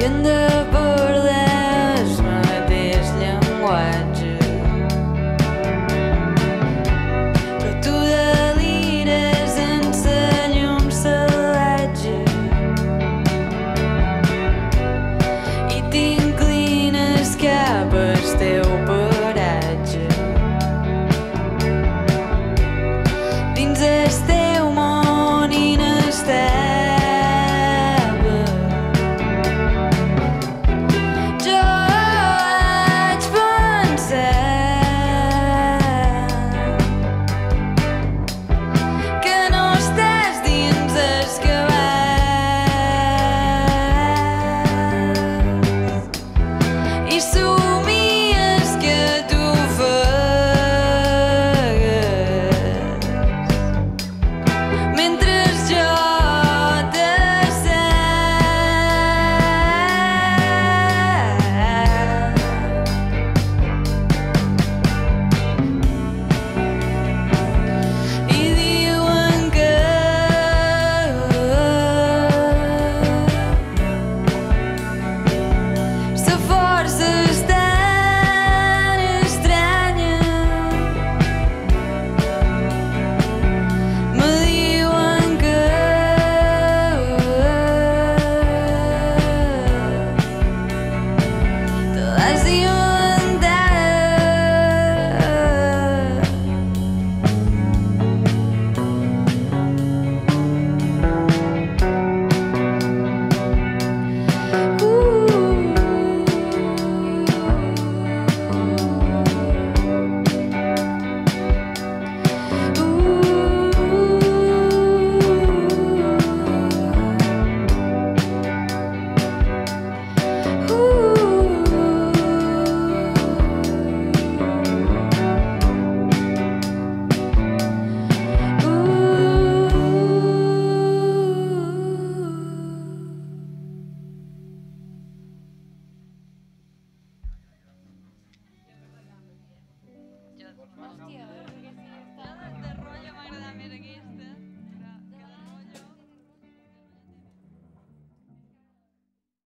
Orienta